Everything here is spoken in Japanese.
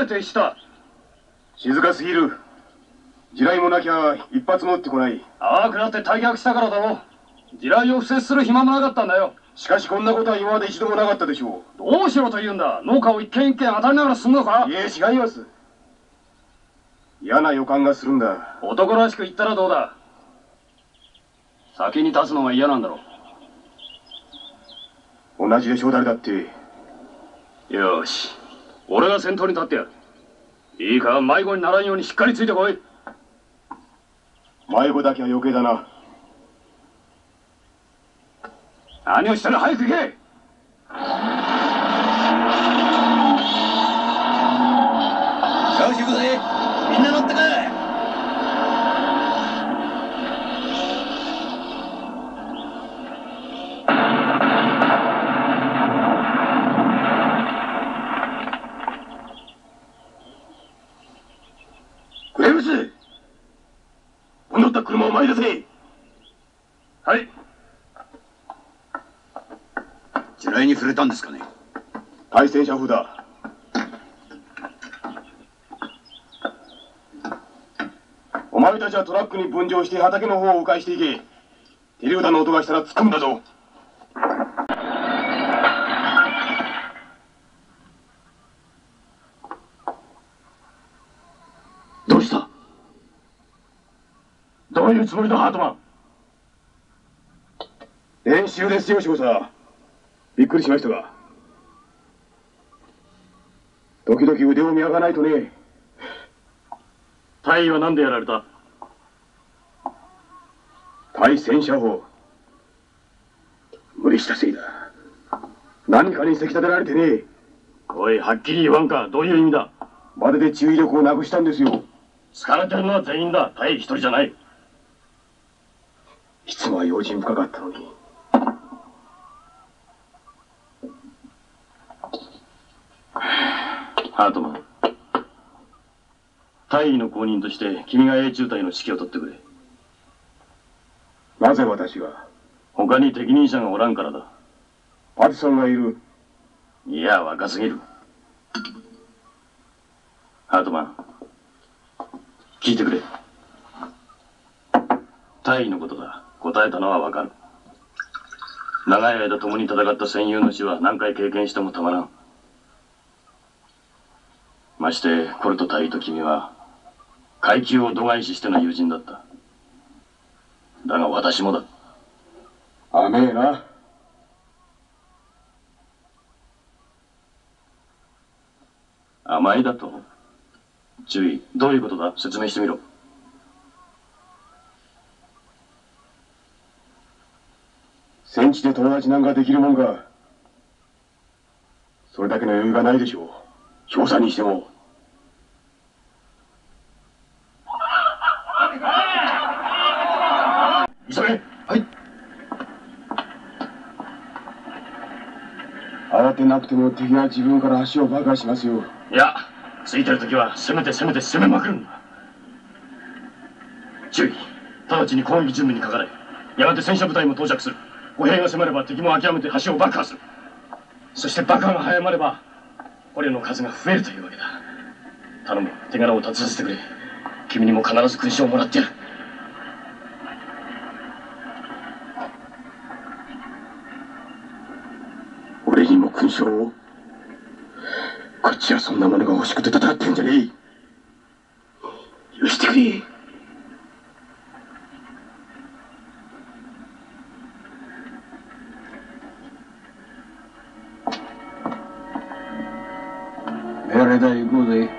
で停止した？静かすぎる。地雷もなきゃ一発も撃ってこない。淡くなって退却したからだろ地雷を敷設する暇もなかったんだよ。しかしこんなことは今まで一度もなかったでしょどうしろと言うんだ？農家を一軒一軒当たりながら進むのか？ういえ違います。嫌な予感がするんだ。男らしく言ったらどうだ？先に立つのが嫌なんだろ同じでしょう誰だって。よし俺が先頭に立ってやる。いいか迷子にならんようにしっかりついてこい。迷子だけは余計だな。何をしてる早く行けクレムス戻った車を前に出せ。はい。地雷に触れたんですかね。対戦車風だ。お前たちはトラックに分乗して畑の方を迂回していけ。手榴弾の音がしたら突っ込むんだぞどうしたどういうつもりだハートマン練習ですよ少佐びっくりしましたが。時々腕を磨かないとね。大尉は何でやられた？対戦車砲。無理したせいだ。何かにせき立てられてね。おいはっきり言わんか。どういう意味だ？まるで注意力をなくしたんですよ。疲れてるのは全員だ。大尉一人じゃないいつもは用心深かったのに。ハートマン。大尉の後任として君が A 中隊の指揮を取ってくれ。なぜ私が？他に適任者がおらんからだ。パティソンがいる。いや若すぎる。ハートマン。聞いてくれ。大尉のことだ答えたのはわかる。長い間共に戦った戦友の死は何回経験してもたまらん。ましてコルト大尉と君は階級を度外視しての友人だった。だが私もだ。甘えな。甘いだと？注意。どういうことだ？説明してみろ戦地で友達なんかできるもんか。それだけの余裕がないでしょう。少佐にしても。急げ。はい。慌てなくても敵は自分から足を爆破しますよ。いやついてる時は攻めて攻めて攻めまくるんだ。注意。直ちに攻撃準備にかかれ。やがて戦車部隊も到着する歩兵が迫れば敵も諦めて橋を爆破する。そして爆破が早まれば捕虜の数が増えるというわけだ。頼む手柄を立てさせてくれ。君にも必ず勲章をもらってやる。俺にも勲章を？こっちはそんなものが欲しくて戦ってんじゃねえ。許してくれ。やられたら行こうぜ